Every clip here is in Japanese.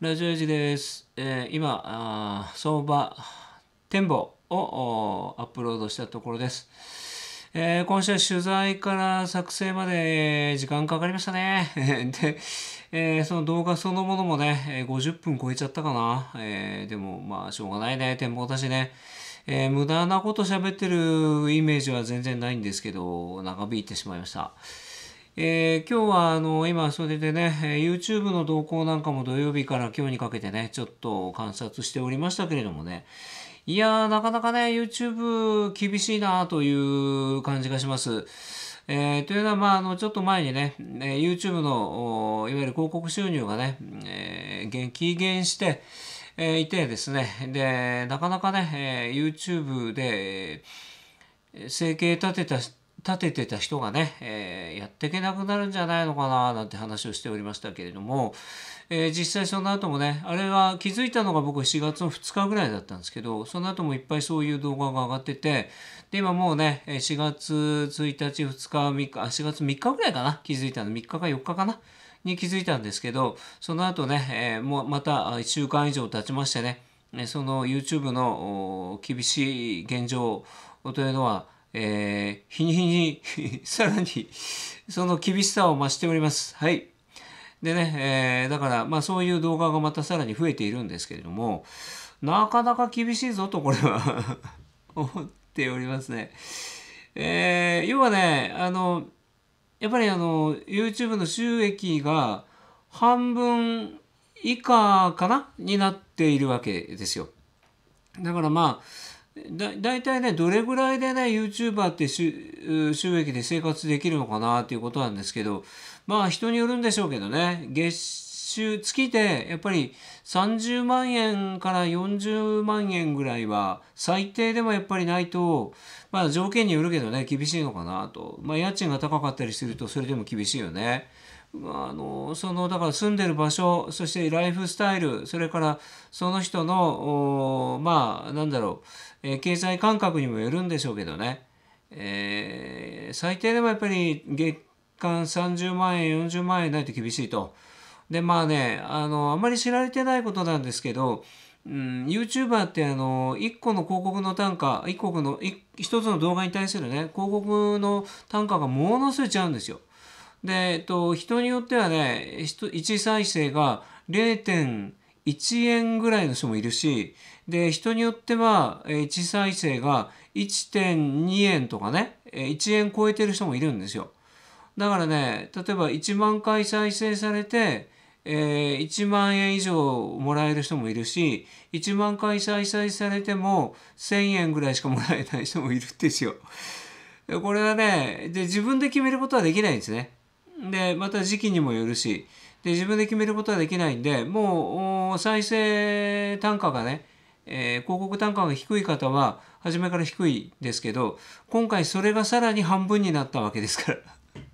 ラジオエジです。えー、今、相場展望をアップロードしたところです。えー、今週は取材から作成まで時間かかりましたね。で、えー、その動画そのものもね、50分超えちゃったかな。え、でも、まあ、しょうがないね。展望だしね。え、無駄なこと喋ってるイメージは全然ないんですけど、長引いてしまいました。えー、今日はあの今それでね YouTube の動向なんかも土曜日から今日にかけてねちょっと観察しておりましたけれどもねいやーなかなかね YouTube 厳しいなという感じがします。えー、というのは、まあ、あのちょっと前にね、え YouTube のいわゆる広告収入がね、えー、激減して、えー、いてですねでなかなかね、え YouTube で生計立てた立ててた人がね、えー、やっていけなくなるんじゃないのかななんて話をしておりましたけれども、えー、実際その後もねあれは気づいたのが僕4月の2日ぐらいだったんですけどその後もいっぱいそういう動画が上がっててで今もうね4月1日2日3日4月3日ぐらいかな気づいたの。3日か4日かなに気づいたんですけどその後ね、えー、もうまた1週間以上経ちましてねその YouTube の厳しい現状というのはえー、日に日に さらにその厳しさを増しております。はい。でね、えー、だから、まあそういう動画がまたさらに増えているんですけれども、なかなか厳しいぞと、これは 思っておりますね。えー、要はね、あの、やっぱりあの、YouTube の収益が半分以下かな？になっているわけですよ。だからまあ、だ大体ねどれぐらいでね YouTuber って収益で生活できるのかなっていうことなんですけどまあ人によるんでしょうけどね月収月でやっぱり30万円から40万円ぐらいは最低でもやっぱりないとまあ条件によるけどね厳しいのかなとまあ家賃が高かったりするとそれでも厳しいよね。あのそのだから住んでる場所そしてライフスタイルそれからその人のまあなんだろうえー、経済感覚にもよるんでしょうけどね、えー、最低でもやっぱり月間30万円40万円ないと厳しいと。でまあねあのあんまり知られてないことなんですけど、うん、YouTuber ってあの1個の広告の単価1個の1つの動画に対するね広告の単価がものすごい違うんですよ。で、えっと、人によってはね1再生が0.1円ぐらいの人もいるしで人によっては1再生が1.2円とかね1円超えてる人もいるんですよだからね例えば1万回再生されて、えー、1万円以上もらえる人もいるし1万回再生されても1,000円ぐらいしかもらえない人もいるんですよ。これはねで自分で決めることはできないんですね。でまた時期にもよるしで自分で決めることはできないんでもう再生単価がね、えー、広告単価が低い方は初めから低いですけど今回それがさらに半分になったわけですから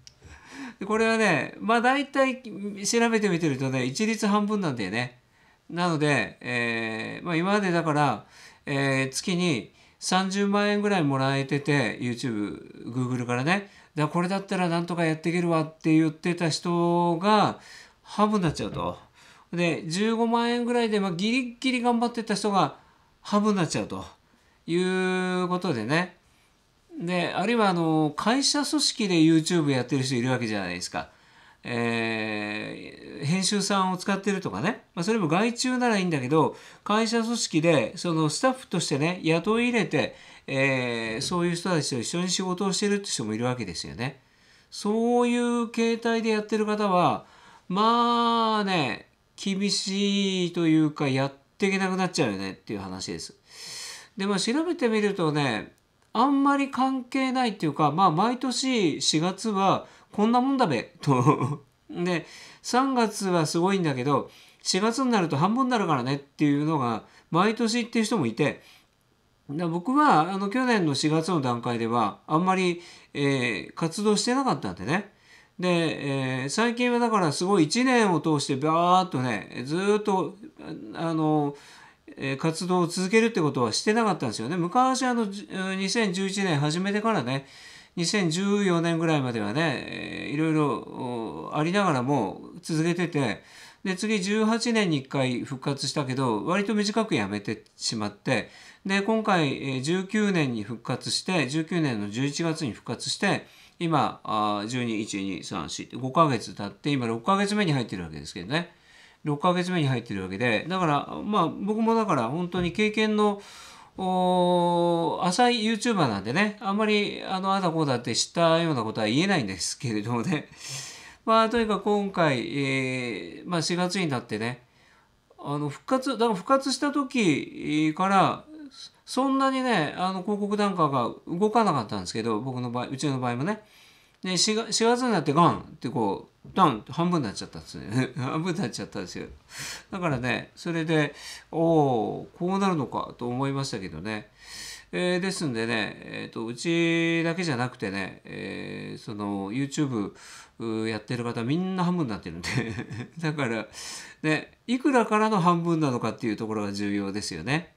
これはねまあ大体調べてみてるとね一律半分なんだよね。なので、えーまあ、今までだから、えー、月に30万円ぐらいもらえてて YouTube、Google からねだこれだったらなんとかやっていけるわって言ってた人が半分になっちゃうと。で15万円ぐらいで、まあ、ギリギリ頑張ってた人が半分になっちゃうということでね。であるいはあの会社組織で YouTube やってる人いるわけじゃないですか。えー、編集さんを使ってるとかね、まあ、それも外注ならいいんだけど会社組織でそのスタッフとしてね雇い入れて、えー、そういう人たちと一緒に仕事をしてるって人もいるわけですよね。そういう形態でやってる方はまあね厳しいというかやっていけなくなっちゃうよねっていう話です。でまあ調べてみるとねあんまり関係ないっていうかまあ毎年4月はこんなもんだべとで3月はすごいんだけど4月になると半分になるからねっていうのが毎年ってる人もいて僕はあの去年の4月の段階ではあんまり、えー、活動してなかったんでねで、えー、最近はだからすごい1年を通してバーッとねずっとあの、えー、活動を続けるってことはしてなかったんですよね。昔あの2011年始めてからね2014年ぐらいまではね、えー、いろいろありながらも続けててで次18年に1回復活したけど割と短くやめてしまってで今回19年に復活して19年の11月に復活して今121234 5ヶ月経って今6ヶ月目に入ってるわけですけどね。6ヶ月目に入ってるわけでだからまあ僕もだから本当に経験の浅い YouTuber なんでねあんまりあのあだこうだって知ったようなことは言えないんですけれどもね。まあとにかく今回、えーまあ、4月になってねあの復活だから復活した時からそんなにねあの広告単価が動かなかったんですけど僕の場合うちの場合もね。で 4, 4月になってガンってこうダンって半分になっちゃったんですね。半分になっちゃったんですよ。だからねそれでおおこうなるのかと思いましたけどね。えー、ですんでね、えーと、うちだけじゃなくてね、えー、その YouTube やってる方みんな半分になってるんで だからねいくらからの半分なのかっていうところが重要ですよね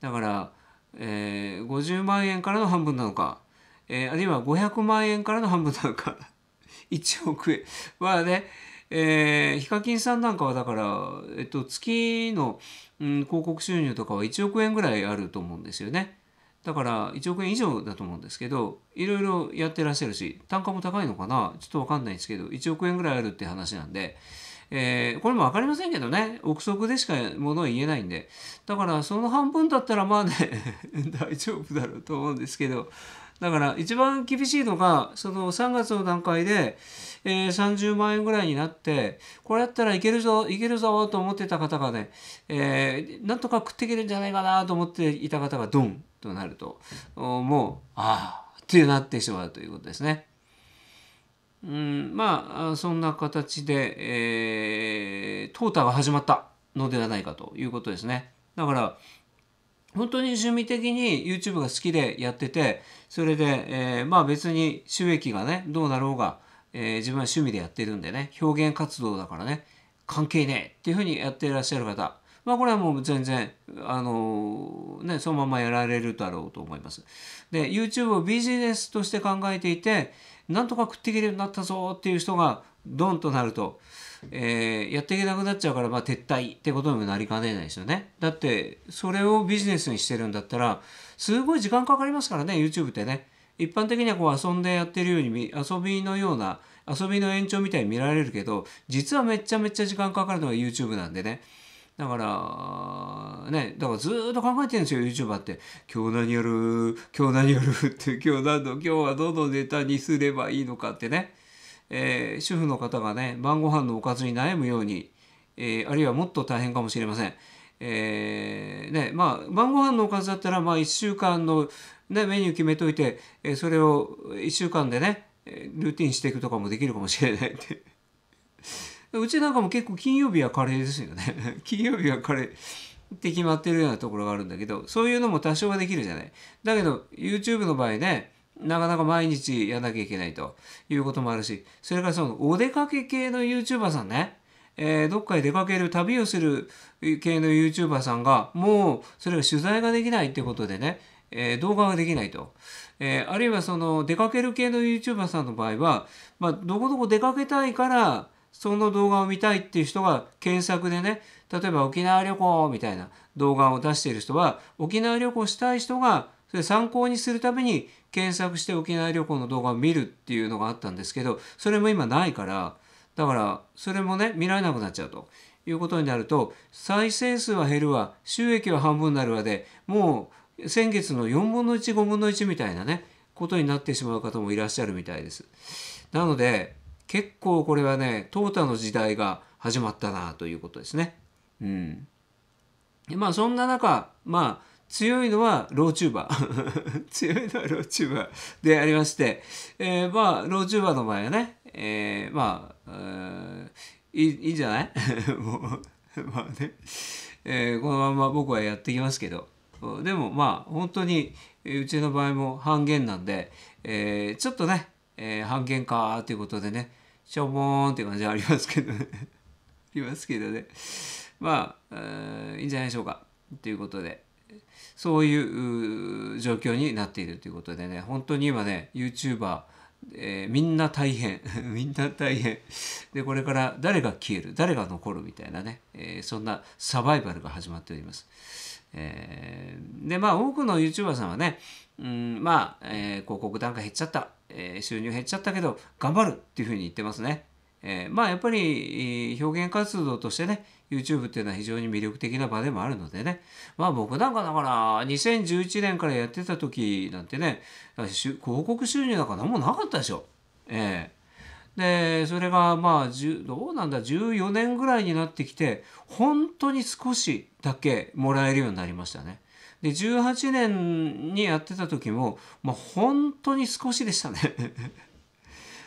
だから、えー、50万円からの半分なのか、えー、あるいは500万円からの半分なのか 1億円はねえー、ヒカキンさんなんかはだから、えっと、月の、うん、広告収入とかは1億円ぐらいあると思うんですよね。だから1億円以上だと思うんですけどいろいろやってらっしゃるし単価も高いのかな？ちょっと分かんないんですけど1億円ぐらいあるって話なんで、えー、これも分かりませんけどね。憶測でしかものは言えないんで。だからその半分だったらまあね 大丈夫だろうと思うんですけど。だから一番厳しいのがその3月の段階で、えー、30万円ぐらいになってこれやったらいけるぞいけるぞと思ってた方がね、えー、なんとか食っていけるんじゃないかなと思っていた方がドンとなるともうああってなってしまうということですね。うん、まあそんな形で、えー、淘汰が始まったのではないかということですね。だから本当に趣味的に YouTube が好きでやっててそれで、えー、まあ別に収益がねどうなろうが、えー、自分は趣味でやってるんでね表現活動だからね関係ねえっていうふうにやっていらっしゃる方まあこれはもう全然あのねそのままやられるだろうと思います。で YouTube をビジネスとして考えていてなんとか食っていけるようになったぞっていう人がドンとなると、えー、やっていけなくなっちゃうからまあ撤退ってことにもなりかねないですよね。だってそれをビジネスにしてるんだったらすごい時間かかりますからね YouTube ってね。一般的にはこう遊んでやってるように遊びのような遊びの延長みたいに見られるけど実はめちゃめちゃ時間かかるのが YouTube なんでね。だからねだからずっと考えてるんですよ YouTuber って今日何やる？今日何やる？って今日何の？今日はどのネタにすればいいのかってね、えー、主婦の方がね晩ご飯のおかずに悩むように、えー、あるいはもっと大変かもしれません。えー、ねまあ晩ご飯のおかずだったらまあ1週間の、ね、メニュー決めといて、えー、それを1週間でねルーティンしていくとかもできるかもしれないって。うちなんかも結構金曜日はカレーですよね 金曜日はカレーって決まってるようなところがあるんだけどそういうのも多少はできるじゃないだけど YouTube の場合ねなかなか毎日やらなきゃいけないということもあるしそれからそのお出かけ系の YouTuber さんね。えー、どっかへ出かける旅をする系の YouTuber さんがもうそれが取材ができないってことでね、えー、動画ができないと、えー、あるいはその出かける系の YouTuber さんの場合は、まあ、どこどこ出かけたいからその動画を見たいっていう人が検索でね例えば沖縄旅行みたいな動画を出している人は沖縄旅行したい人がそれ参考にするために検索して沖縄旅行の動画を見るっていうのがあったんですけどそれも今ないからだからそれもね見られなくなっちゃうということになると再生数は減るわ収益は半分になるわでもう先月の4分の15分の1みたいなねことになってしまう方もいらっしゃるみたいです。なので結構これはね淘汰の時代が始まったなということですね。うん、まあそんな中まあ強いのはローチューバー強いのはローチューバーでありまして、えー、まあローチューバーの場合はね、えー、まあ、いいいいんじゃない？もう まあね、えー、このまま僕はやっていきますけど。でもまあ本当にうちの場合も半減なんで、えー、ちょっとねえー、半減かということでねしょぼーんっていう感じはありますけどね。ありますけどね。まあ、えー、いいんじゃないでしょうか。ということで。そういう状況になっているということでね本当に今ね YouTuber えー、みんな大変 みんな大変でこれから誰が消える誰が残るみたいなね、えー、そんなサバイバルが始まっております。えー、でまあ多くの YouTuber さんはね、うん、まあ、え、広告単価減っちゃった、え、収入減っちゃったけど頑張るっていうふうに言ってますね。え、まあやっぱり表現活動としてね YouTube っていうのは非常に魅力的な場でもあるのでねまあ僕なんかだから2011年からやってた時なんてね広告収入なんか何もなかったでしょ。えー、でそれがまあどうなんだ14年ぐらいになってきて本当に少しだけもらえるようになりましたね。で18年にやってた時も、まあ、本当に少しでしたね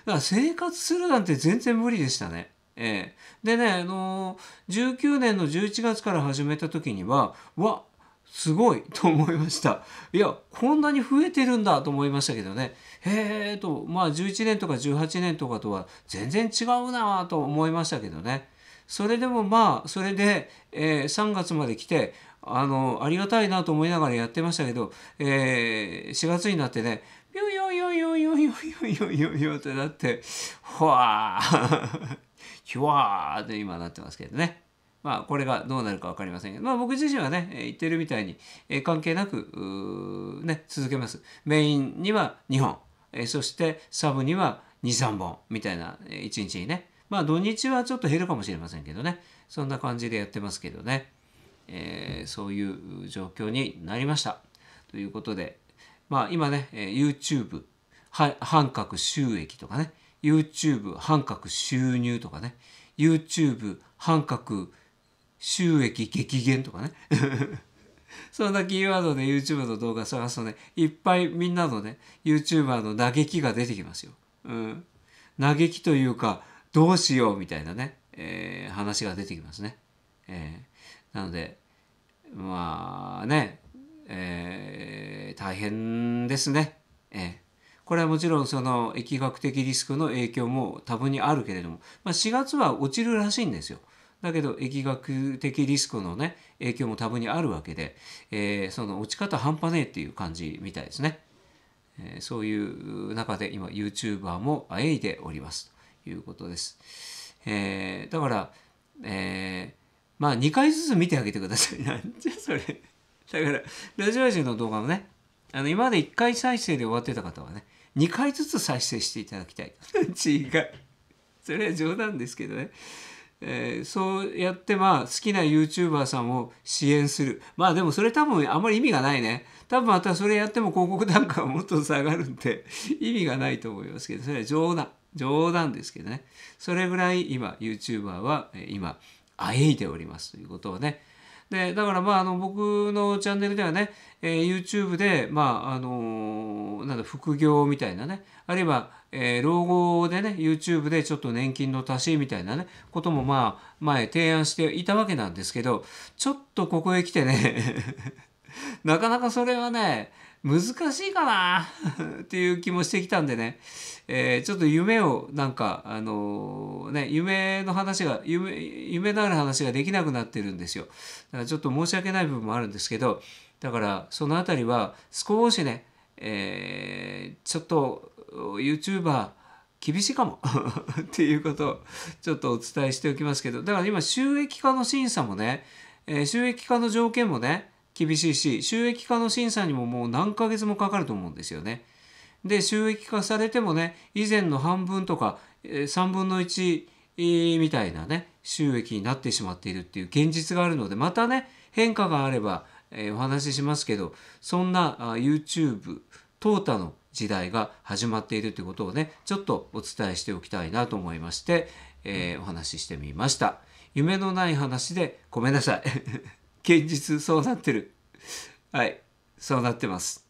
だから生活するなんて全然無理でしたね。えー、でね、あのー、19年の11月から始めた時にはわすごい と思いました。いやこんなに増えてるんだと思いましたけどね。へえとまあ11年とか18年とかとは全然違うなと思いましたけどね。それでもまあそれで、えー、3月まで来てあのありがたいなと思いながらやってましたけど、えー、4月になってねヨヨヨヨヨヨヨヨヨヨってなってふわーひゅわーって今なってますけどね。まあこれがどうなるか分かりませんけど、まあ僕自身はね、言ってるみたいに、え関係なく、ね、続けます。メインには2本、えそしてサブには2、3本みたいな、え1日にね。まあ土日はちょっと減るかもしれませんけどね。そんな感じでやってますけどね。えー、そういう状況になりました。ということで、まあ今ね、YouTube 半角収益とかね YouTube 半角収入とかね YouTube 半角収益激減とかね そんなキーワードで YouTube の動画探すとねいっぱいみんなのね YouTuber の嘆きが出てきますよ。うん、嘆きというかどうしようみたいなね、えー、話が出てきますね。えー、なのでまあねえー、大変ですね。えー、これはもちろんその疫学的リスクの影響も多分にあるけれども、まあ、4月は落ちるらしいんですよ。だけど疫学的リスクのね影響も多分にあるわけで、えー、その落ち方半端ねえっていう感じみたいですね。えー、そういう中で今 YouTuber もあえいでおりますということです。えー、だから、えー、まあ2回ずつ見てあげてください。なんじゃそれ。だからラジオ人の動画もねあの今まで1回再生で終わってた方はね2回ずつ再生していただきたい。違う。それは冗談ですけどね、えー、そうやってまあ好きな YouTuber さんを支援する。まあでもそれ多分あんまり意味がないね。多分またそれやっても広告単価がもっと下がるんで意味がないと思いますけど。それは冗談。冗談ですけどね。それぐらい今 YouTuber は今あえいでおりますということをねでだからまああの僕のチャンネルではね、えー、YouTube でまああのー、なんだ副業みたいなねあるいは、えー、老後でね YouTube でちょっと年金の足しみたいなねこともまあ前提案していたわけなんですけどちょっとここへ来てね なかなかそれはね難しいかな っていう気もしてきたんでね、えー、ちょっと夢をなんかあのー、ね夢の話が夢夢のある話ができなくなってるんですよ。だからちょっと申し訳ない部分もあるんですけどだからその辺りは少しね、えー、ちょっと YouTuber 厳しいかも っていうことをちょっとお伝えしておきますけど。だから今収益化の審査もね、え、収益化の条件もね厳しいし収益化の審査にももう何ヶ月もかかると思うんですよね。で収益化されてもね以前の半分とか3分の1みたいなね収益になってしまっているっていう現実があるのでまたね変化があれば、え、お話ししますけどそんなあ YouTube 淘汰の時代が始まっているということをねちょっとお伝えしておきたいなと思いまして、えー、お話ししてみました。夢のない話でごめんなさい。現実そうなってる。はい。そうなってます。